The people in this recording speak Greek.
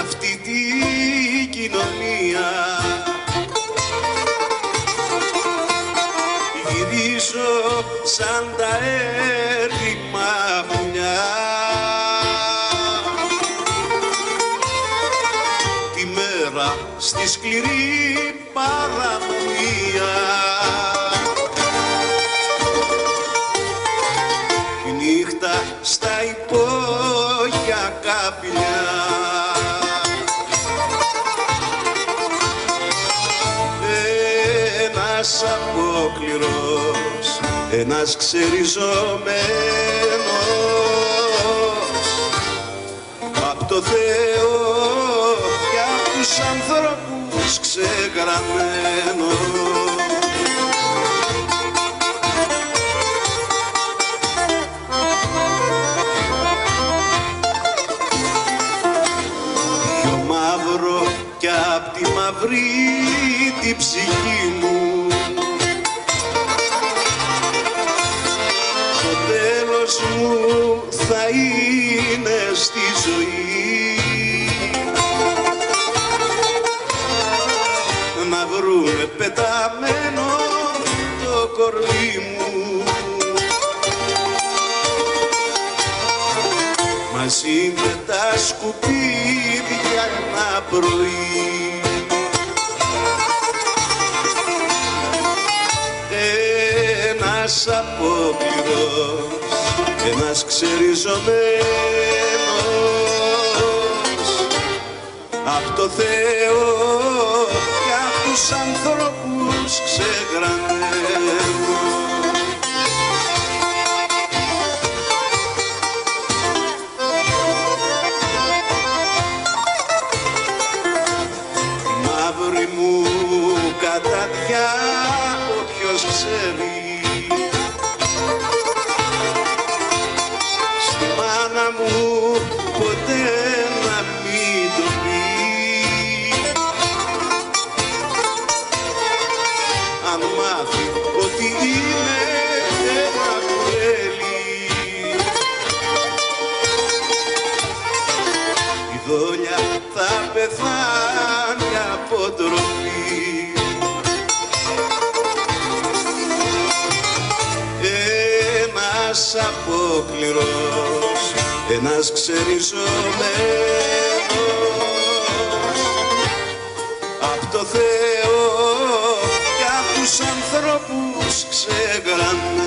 αυτή τη κοινωνία. Γυρίζω σαν τα έρημα βουνιά. Τη μέρα στη σκληρή παραμονία. Ένας απόκληρος ένας ξεριζωμένος. Απ' το Θεό και απ' τους ανθρώπους ξεγραμμένος. Πιο μαύρο κι απ' τη μαύρη τη ψυχή μου τέλος μου θα είναι στη ζωή. Να βρούμε πεταμένο το κορμί μου. Μαζί με τα σκουπίδια ένα πρωί. Ένας απόκληρος, ένας ξεριζωμένος απ' το Θεό και απ' τους ανθρώπους ξεγραμμένος. μαύρη μου καταδιά όποιος ξέρει ποτέ να μην το πει αν μάθει ότι είμαι ένα κουέλι η δόλια θα πεθάνει από τροφή Ένας απόκληρος, ένας ξεριζωμένος απ' το Θεό και απ' τους ανθρώπους ξεγραμμένος